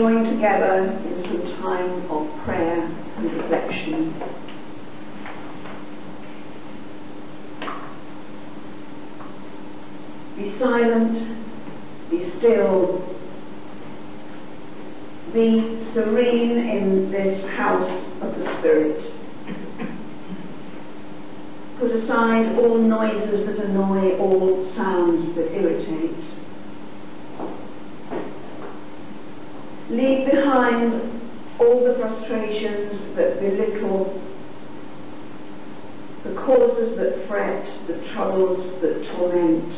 join together in some time of prayer and reflection. Be silent, be still, be serene in this house of the Spirit. Put aside all noises that annoy, all sounds that irritate. Leave behind all the frustrations that belittle, the causes that fret, the troubles that torment.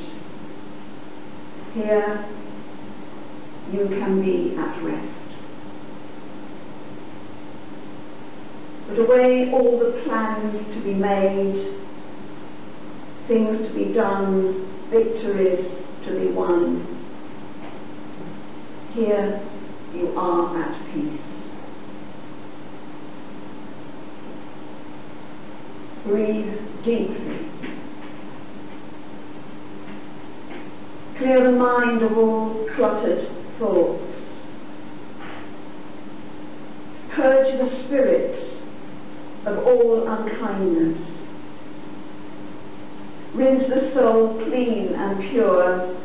Here you can be at rest. Put away all the plans to be made, things to be done, victories to be won. Here you are at peace. Breathe deeply. Clear the mind of all cluttered thoughts. Purge the spirit of all unkindness. Rinse the soul clean and pure.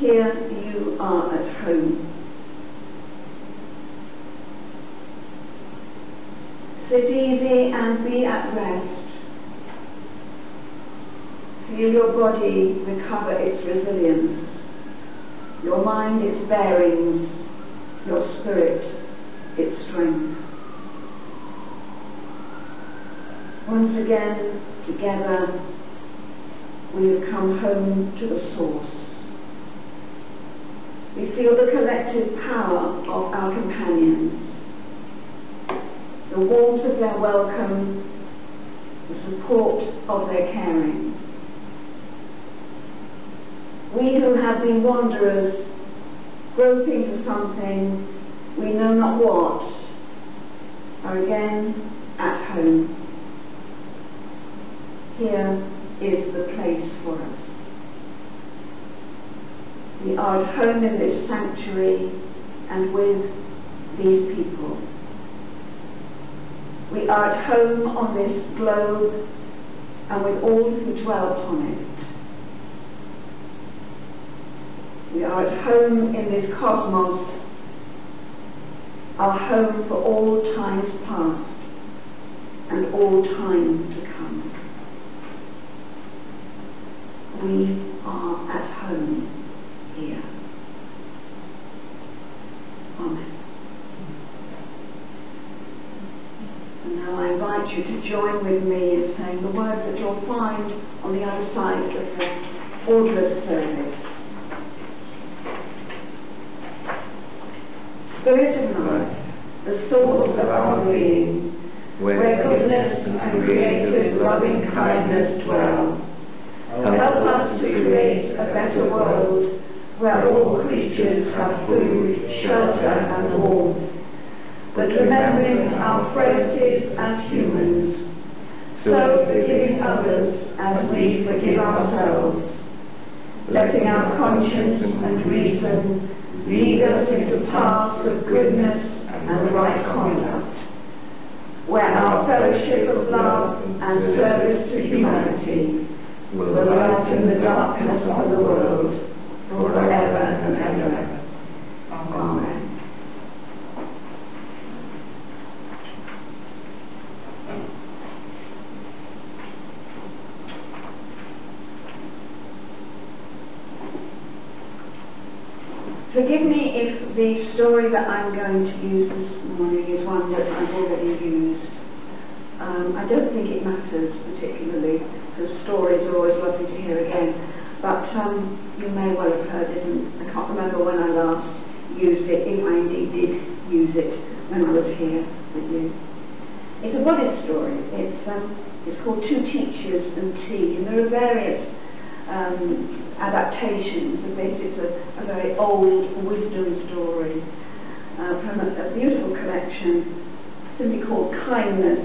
Here you are at home. Sit easy and be at rest. Feel your body recover its resilience, your mind its bearings, your spirit its strength. Once again, together, we have come home to the source. We feel the collective power of our companions the warmth of their welcome, the support of their caring. We who have been wanderers, groping for something we know not what, are again at home. Here is the place for us. We are at home in this sanctuary and with these people. We are at home on this globe and with all who dwell upon it. We are at home in this cosmos, our home for all times past and all time to come. We are at home here. Amen. And I invite you to join with me in saying the words that you'll find on the other side of the order of service. Spirit of life, the source of our being, where goodness and creative loving kindness dwell. Help us to create a better world where all creatures have food, shelter and warmth but remembering our frailties as humans, so forgiving others as we forgive ourselves, letting our conscience and reason lead us into paths of goodness and right conduct, where our fellowship of love and service to humanity will lighten the darkness of the world forever and ever. Amen. Forgive me if the story that I'm going to use this morning is one that I've already used. Um, I don't think it matters particularly, because stories are always lovely to hear again. But um, you may well have heard it, and I can't remember when I last used it, if I indeed did use it when I was here with you. It's a Buddhist story. It's, um, it's called Two Teachers and Tea, and there are various um, adaptations of this. It's a, a very old wisdom story uh, from a, a beautiful collection simply called Kindness,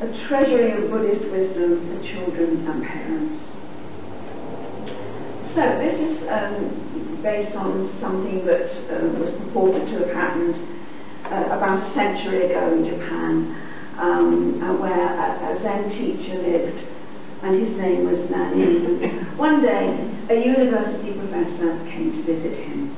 a treasury of Buddhist wisdom for children and parents. So this is um, based on something that um, was purported to have happened uh, about a century ago in Japan, um, where a, a Zen teacher lived, and his name was Nanin. One day, a university professor came to visit him.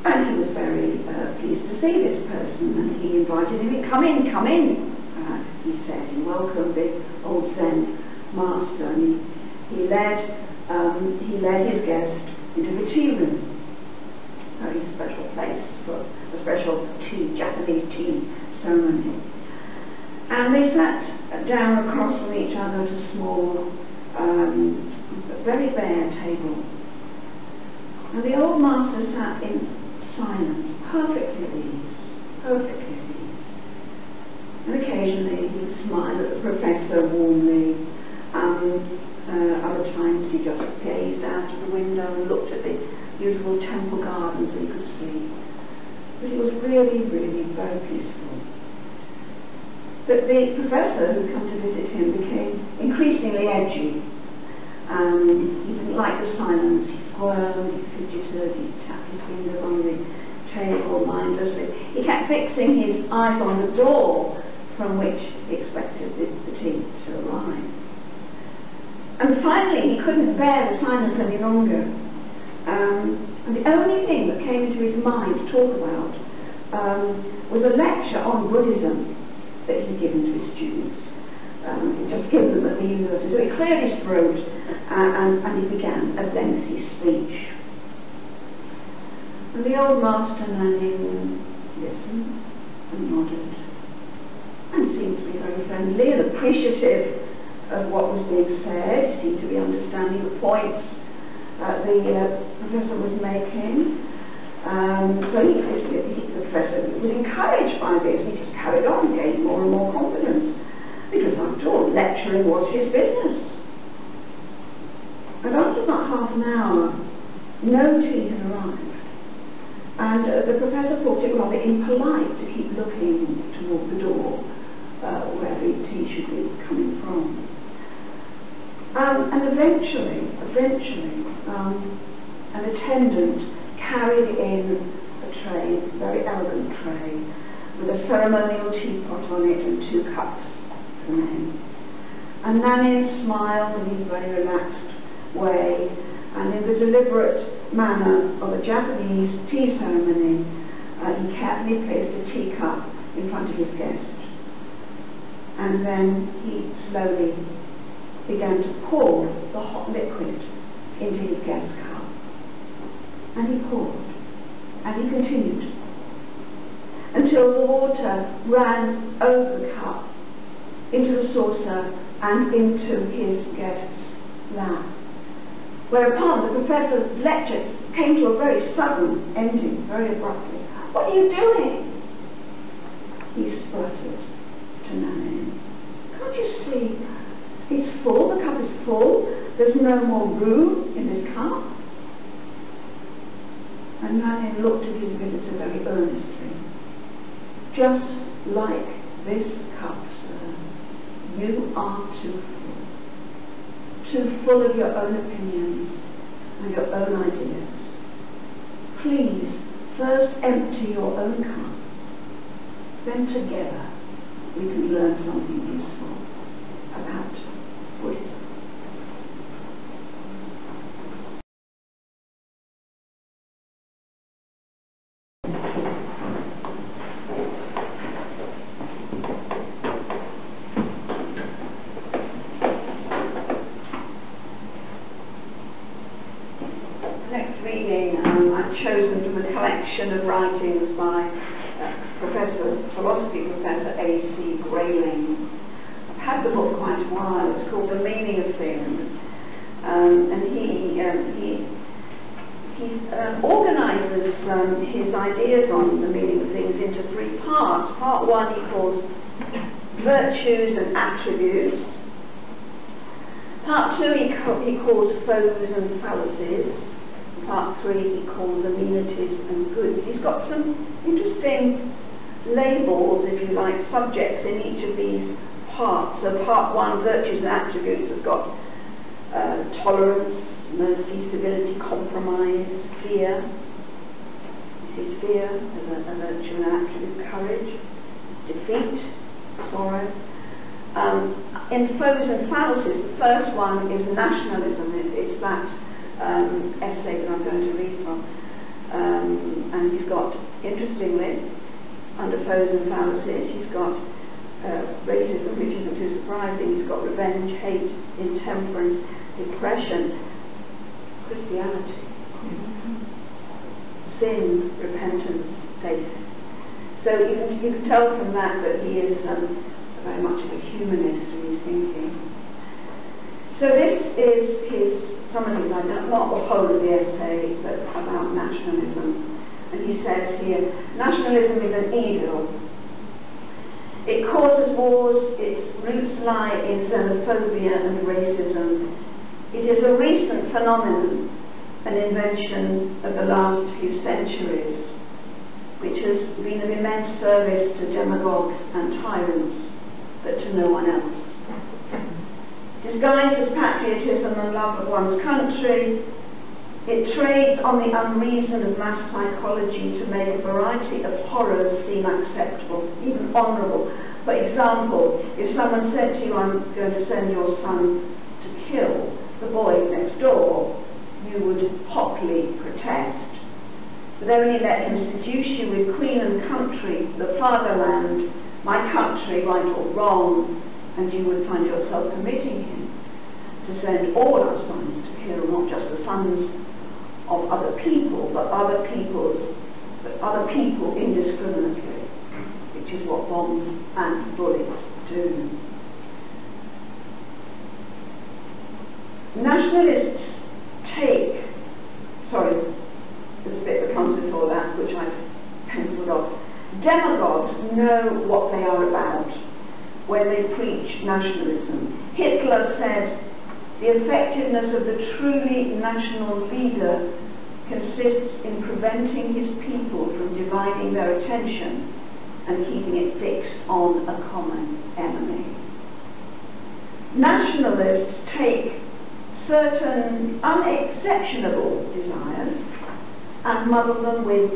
And he was very uh, pleased to see this person, and he invited him. Come in, come in, uh, he said. He welcomed the old Zen master, and he he led, um, he led his guest into the tea room, a very special place for a special tea, Japanese tea ceremony. And they sat down across from each other at a small, um, very bare table. And the old master sat in silence, perfectly at ease, perfectly at ease. And occasionally he would smile at the professor warmly, um, uh, other times he just gazed out of the window and looked at the beautiful temple gardens he could see. But it was really, really very peaceful. But the professor who'd come to visit him became increasingly edgy. Um, he didn't like the silence. He squirmed, he fidgeted, he tapped his fingers on the table mindlessly. He kept fixing his eyes on the door from which he expected the, the tea to arrive. And finally, he couldn't bear the silence any longer. Um, and the only thing that came into his mind to talk about um, was a lecture on Buddhism that he'd given to his students. Um, he'd just given them at the university. So he cleared his throat uh, and, and he began a lengthy speech. And the old master Nanin listened and nodded and seemed to be very friendly and appreciative of what was being said, seemed to be understanding the points uh, the uh, professor was making. Um, so he, he, the professor was encouraged by this. He carried on, gained more and more confidence. Because after all, lecturing was his business. And after about half an hour, no tea had arrived. And uh, the professor thought it rather impolite to keep looking toward the door uh, where the tea should be coming from. Um, and eventually, eventually, um, an attendant carried in a tray, a very elegant tray, with a ceremonial teapot on it and two cups for men. And Nanin smiled in his very relaxed way, and in the deliberate manner of a Japanese tea ceremony, uh, he carefully placed a teacup in front of his guest. And then he slowly began to pour the hot liquid into his guest's cup. And he poured, and he continued until the water ran over the cup into the saucer and into his guest's lap. Whereupon the professor's lecture came to a very sudden ending, very abruptly. What are you doing? He spluttered to Nanin. Can't you see it's full, the cup is full, there's no more room in this cup. And Nanin looked at his visitor very earnestly. Just like this cup, sir, you are too full. Too full of your own opinions and your own ideas. Please, first empty your own cup. Then together we can learn something useful about Next reading um, I've chosen from a collection of writings by uh, Professor, philosophy professor A.C. Grayling had the book quite a while. It's called The Meaning of Things. Um, and he, um, he, he um, organizes um, his ideas on the meaning of things into three parts. Part one he calls virtues and attributes. Part two he, co- he calls foes and fallacies. Part three he calls amenities and goods. He's got some interesting labels, if you like, subjects in each of these parts. So part one, virtues and attributes, has got uh, tolerance, mercy, civility, compromise, fear. This is fear as a, a virtue and an attribute, courage, defeat, sorrow. Um, in and Fallacies, the first one is nationalism. It, it's that um, essay that I'm going to read from. Um, and he's got, interestingly, under Foes and Fallacies, he's got uh, racism, which isn't too surprising. He's got revenge, hate, intemperance, depression, Christianity, sin, repentance, faith. So you can, you can tell from that that he is um, very much of a humanist in his thinking. So this is his, some of not the whole of the essay, but about nationalism. And he says here, nationalism is an evil. Wars, its roots lie in xenophobia and racism, it is a recent phenomenon, an invention of the last few centuries, which has been of immense service to demagogues and tyrants, but to no one else. Disguised as patriotism and love of one's country, it trades on the unreason of mass psychology to make a variety of horrors seem acceptable, even honourable. For example, if someone said to you, I'm going to send your son to kill, the boy next door, you would hotly protest. But only let him seduce you with queen and country, the fatherland, my country, right or wrong, and you would find yourself permitting him to send all our sons to kill, not just the sons of other people, but other people's, but other people indiscriminately, which is what bombs and bullets do. Nationalists take, sorry, there's a bit that comes before that, which I've penciled off. Demagogues know what they are about when they preach nationalism. Hitler said, the effectiveness of the truly national leader consists in preventing his people from dividing their attention and keeping it fixed on a common enemy. Nationalists take certain unexceptionable desires and muddle them with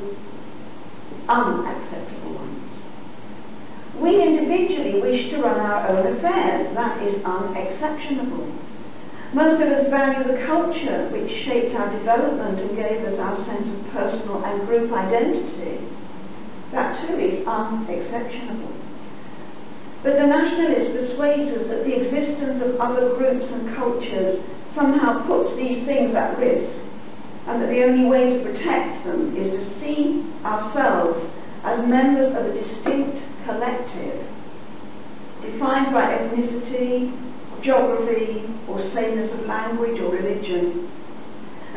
unacceptable ones. We individually wish to run our own affairs. That is unexceptionable. Most of us value the culture which shaped our development and gave us our sense of personal and group identity. That too is unexceptionable. But the nationalist persuades us that the existence of other groups and cultures somehow puts these things at risk, and that the only way to protect them is to see ourselves as members of a distinct collective, defined by ethnicity, geography, or sameness of language or religion,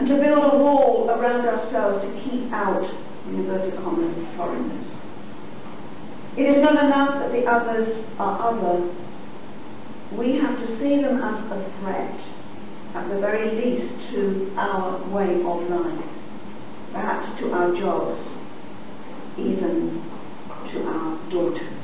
and to build a wall around ourselves to keep out, in inverted commas, foreigners. It is not enough that the others are other. We have to see them as a threat at the very least, to our way of life, perhaps to our jobs, even to our daughters.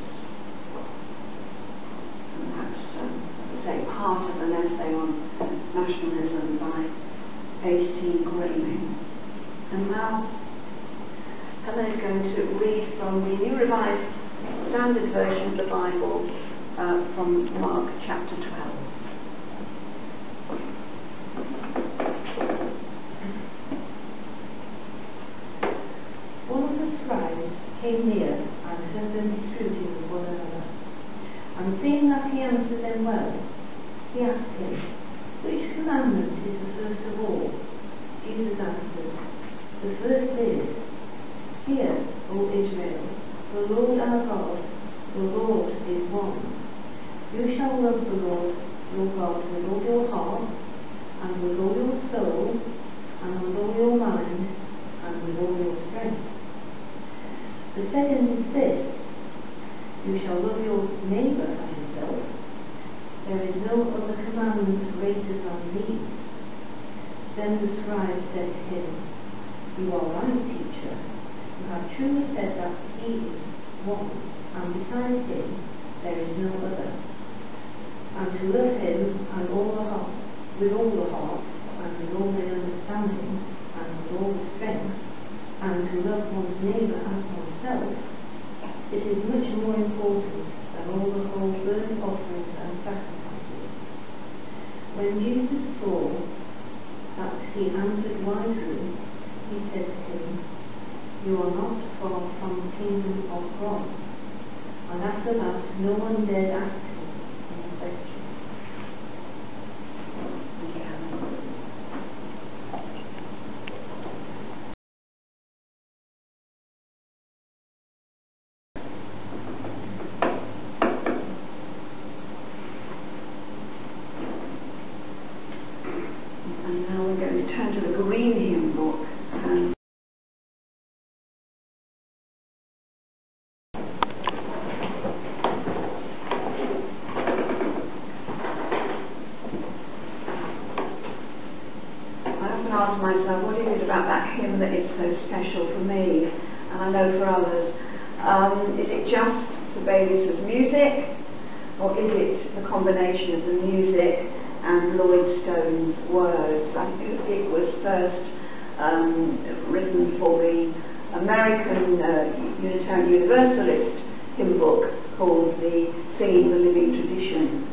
American uh, Unitarian Universalist hymn book called the Singing the Living Tradition,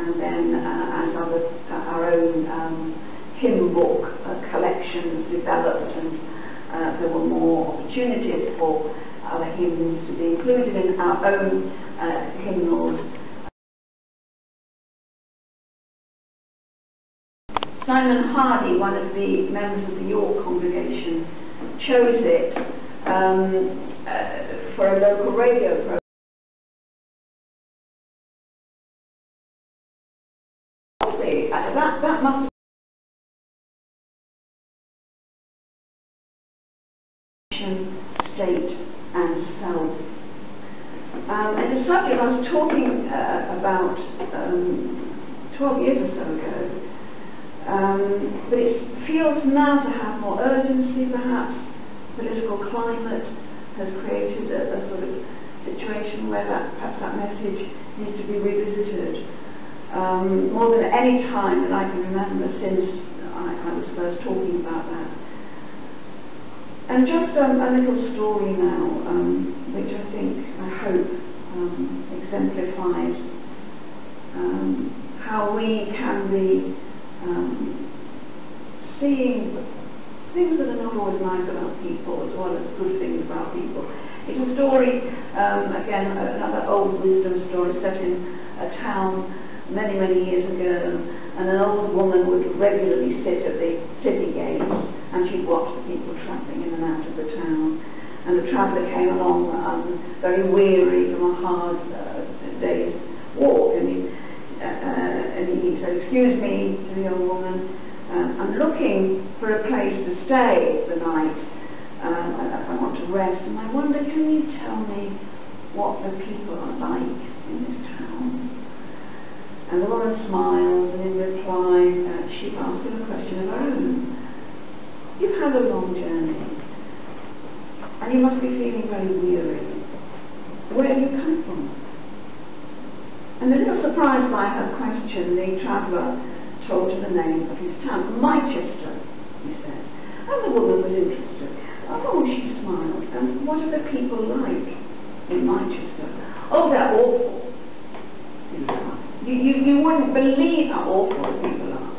and then uh, as other, uh, our own um, hymn book uh, collections developed and uh, there were more opportunities for other hymns to be included in our own uh, hymnals. Simon Hardy, one of the members of the York congregation, chose it um, uh, for a local radio program. Uh, that, that must state and self. Um, and the subject I was talking uh, about um, 12 years or so ago, um, but it feels now to have more urgency perhaps. Political climate has created a, a sort of situation where that, perhaps that message needs to be revisited. Um, more than any time that I can remember since I, I was first talking about that. And just um, a little story now, um, which I think, I hope, um, exemplifies um, how we can be um, seeing things that are not always nice about people as well as good things about people. It's a story, um, again, another old wisdom story set in a town many, many years ago, and an old woman would regularly sit at the city gates and she'd watch the people travelling in and out of the town. And the traveller came along um, very weary from a hard uh, day's walk, and he, uh, uh, and he said, "Excuse me," to the old woman, um, "I'm looking for a place to stay the night. Um, I, I want to rest, and I wonder, can you tell me what the people are like in this town?" And the woman smiled, and in reply, uh, she asked him a question of her own. You've had a long journey, and you must be feeling very weary. Where do you come from? And a little surprised by her question, the traveller told her the name of his town, Manchester. And the woman was interested. Oh, she smiled. And what are the people like in Manchester? Oh, they're awful. You, you, you wouldn't believe how awful the people are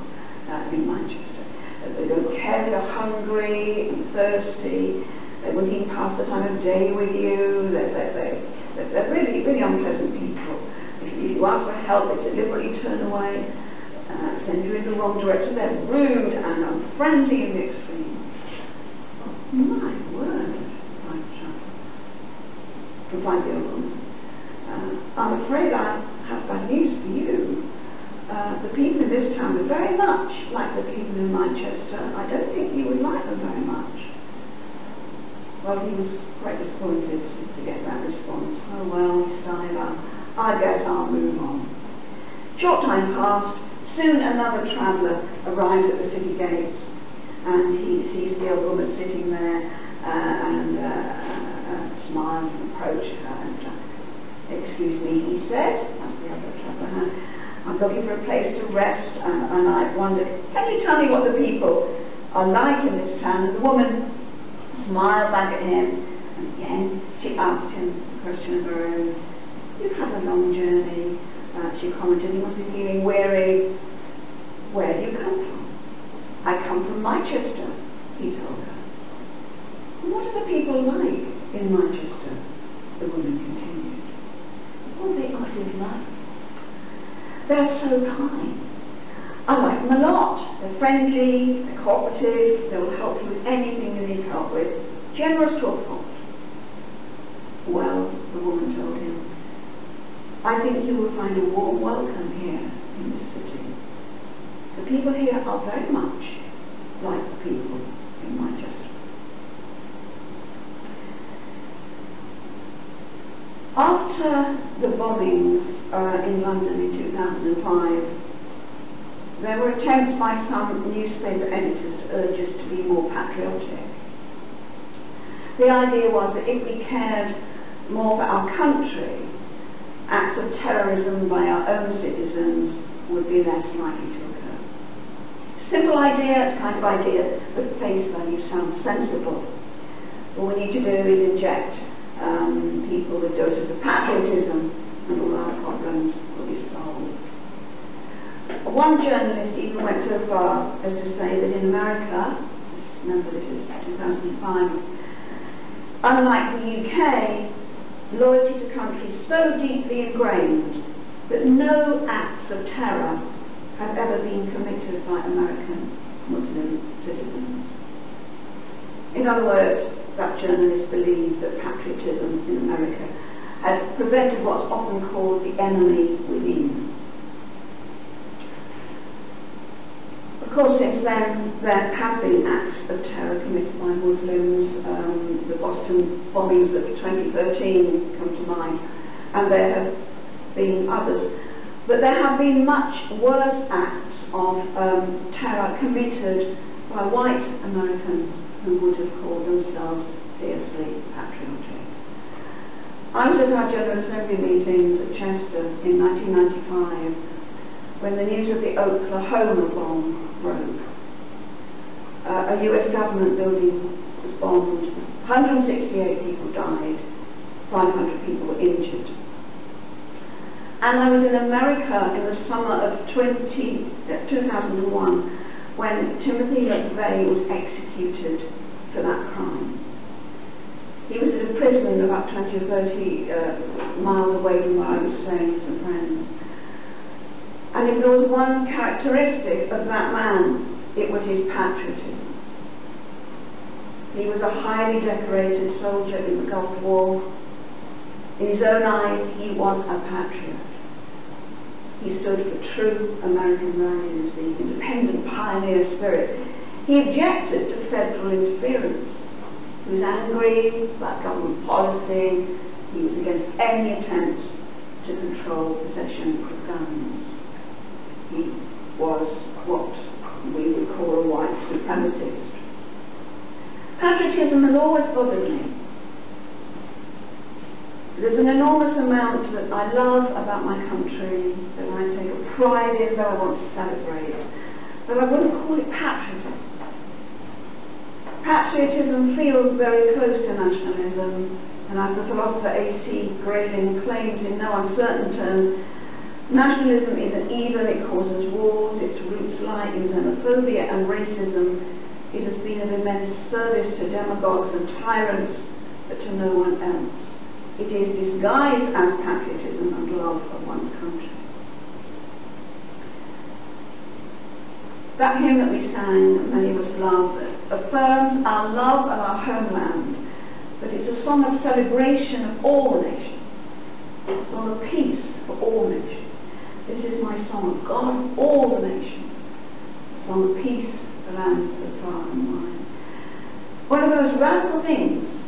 uh, in Manchester. They don't care, they're hungry and thirsty, they wouldn't even pass the time of day with you, they're, they're, they're, they're really, really unpleasant people. If you ask for help, they deliberately turn away, uh, send you in the wrong direction, they're rude and unfriendly the extreme. My word, replied the. Replied the old woman. Uh, I'm afraid I have bad news for you. Uh, the people in this town are very much like the people in Manchester. I don't think you would like them very much. Well, he was quite disappointed to get that response. Oh well, he sighed, I guess I'll move on. Short time passed. Soon another traveller arrived at the city gates, and he sees the old woman sitting there uh, and uh, uh, smiles and approaches her. And, Excuse me, he said. I'm looking for a place to rest, and, and I wondered, can you tell me what the people are like in this town? And the woman smiled back at him, and again she asked him a question of her own. You've had a long journey, uh, she commented. You must be feeling weary. Where do you come from? I come from Leicester, he told her. What are the people like in Leicester? The woman continued. Well, they are delightful. They're so kind. I like them a lot. They're friendly, they're cooperative, they'll help you with anything you need help with. Generous to a fault. Well, the woman told him, I think you will find a warm welcome here in this city. The people here are very much like people in Manchester. After the bombings uh, in London in 2005, there were attempts by some newspaper editors to urge us to be more patriotic. The idea was that if we cared more for our country, acts of terrorism by our own citizens would be less likely to. Simple idea, kind of idea, but face value sounds sensible. What we need to do is inject um, people with doses of patriotism and all our problems will be solved. One journalist even went so far as to say that in America, remember this is 2005, unlike the UK, loyalty to country is so deeply ingrained that no acts of terror have ever been committed by American Muslim citizens. In other words, that journalist believed that patriotism in America has prevented what's often called the enemy within. Of course, since then, there have been acts of terror committed by Muslims. Um, the Boston bombings of 2013 come to mind, and there have been others. But there have been much worse acts of um, terror committed by white Americans who would have called themselves fiercely patriotic. I was at our General Assembly meetings at Chester in 1995 when the news of the Oklahoma bomb broke. Uh, a US government building was bombed, 168 people died, 500 people were injured. And I was in America in the summer of 20, uh, 2001 when Timothy McVeigh was executed for that crime. He was in a prison about 20 or 30 uh, miles away from where I was staying with some friends. And if there was one characteristic of that man, it was his patriotism. He was a highly decorated soldier in the Gulf War. In his own eyes, he was a patriot. He stood for true American values, the independent pioneer spirit. He objected to federal interference. He was angry about government policy. He was against any attempt to control possession of guns he was what we would call a white supremacist. Patriotism has always bothered me. There's an enormous amount that I love about my country, that I take pride in, that I want to celebrate. But I wouldn't call it patriotism. Patriotism feels very close to nationalism, and as the philosopher A.C. Grayling claims in no uncertain terms, Nationalism is an evil, it causes wars, its roots lie in xenophobia and racism. It has been of immense service to demagogues and tyrants, but to no one else. It is disguised as patriotism and love of one's country. That hymn that we sang, many of us love, affirms our love of our homeland, but it's a song of celebration of all nations, a song of peace for all nations. This is my song of God of all the nations, a song of peace, the land so far and wide. One of those radical things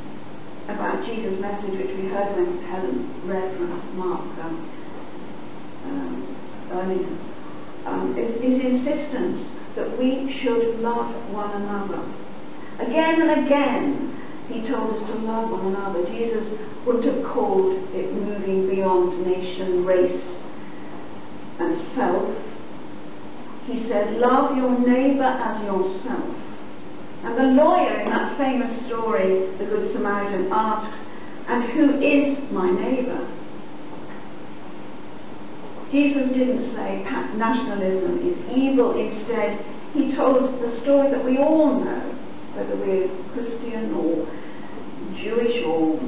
about Jesus' message, which we heard when Helen read from Mark um, um, earlier, um, is his insistence that we should love one another. Again and again, he told us to love one another. Jesus would have called it moving beyond nation, race, and self, he said, Love your neighbour as yourself. And the lawyer in that famous story, the Good Samaritan, asks, And who is my neighbour? Jesus didn't say nationalism is evil. Instead, he told the story that we all know, whether we're Christian or Jewish or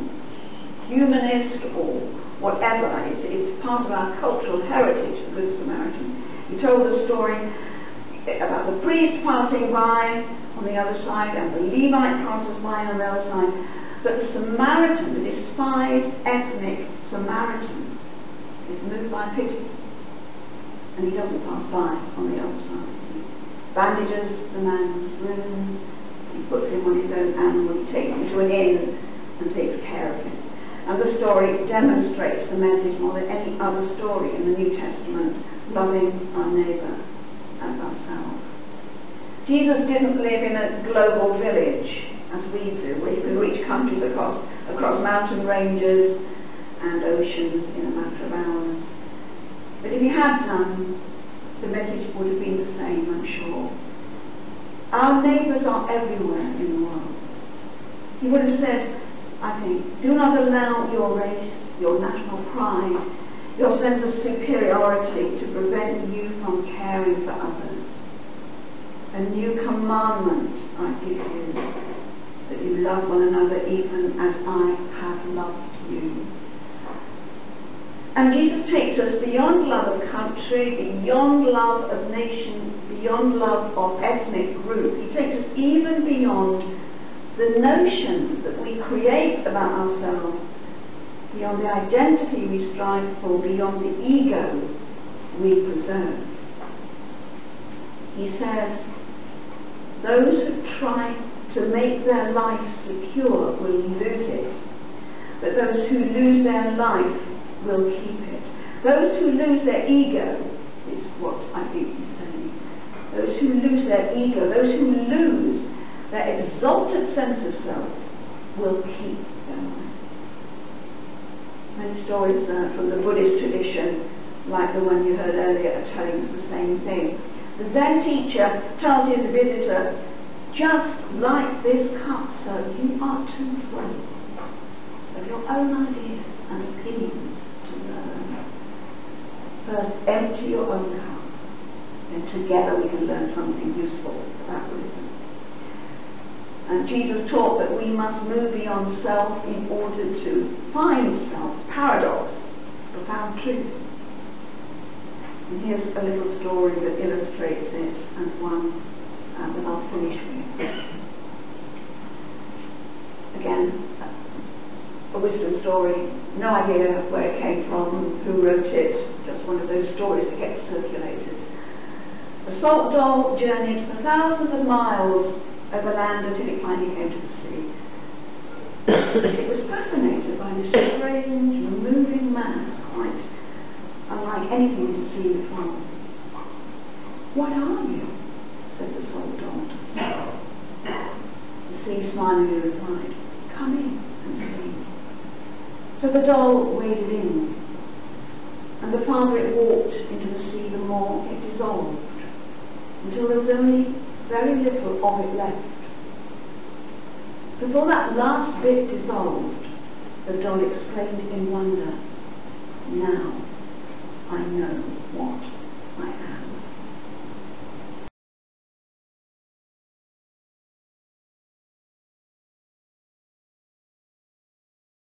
humanist or whatever. It's, it's part of our cultural heritage, the Good Samaritan. He told the story about the priest passing by on the other side and the Levite passes by on the other side. But the Samaritan, the despised ethnic Samaritan, is moved by pity. And he doesn't pass by on the other side. He bandages the man's wounds, he puts him on his own animal, he takes him to an inn and takes care of him. And the story demonstrates the message more than any other story in the New Testament, loving our neighbour as ourselves. Jesus didn't live in a global village as we do, where you can reach countries across, across mountain ranges and oceans in a matter of hours. But if he had done, the message would have been the same, I'm sure. Our neighbours are everywhere in the world. He would have said, I think, do not allow your race, your national pride, your sense of superiority to prevent you from caring for others. A new commandment I give you, that you love one another even as I have loved you. And Jesus takes us beyond love of country, beyond love of nation, beyond love of ethnic group. He takes us even beyond the notions that we create about ourselves, beyond the identity we strive for, beyond the ego we preserve. He says, those who try to make their life secure will lose it, but those who lose their life will keep it. Those who lose their ego is what I think he's saying. Those who lose their ego, those who lose their exalted sense of self will keep their life. Many stories uh, from the Buddhist tradition, like the one you heard earlier, are telling us the same thing. The Zen teacher tells his visitor, just like this cup, sir, you are too full of your own ideas and opinions to learn. First, empty your own cup, and together we can learn something useful about Buddhism. And Jesus taught that we must move beyond self in order to find self. Paradox, profound truth. And here's a little story that illustrates it, and one uh, that I'll finish with. Again, a wisdom story. No idea where it came from, who wrote it. Just one of those stories that gets circulated. A salt doll journeyed for thousands of miles over land until it finally came to the sea. it was fascinated by this strange, unlike anything it had seen before. What are you? said the soul doll. The sea smilingly replied, Come in and see. So the doll waded in, and the farther it walked into the sea, the more it dissolved, until there was only very little of it left. Before that last bit dissolved, the doll exclaimed in wonder, Now I know what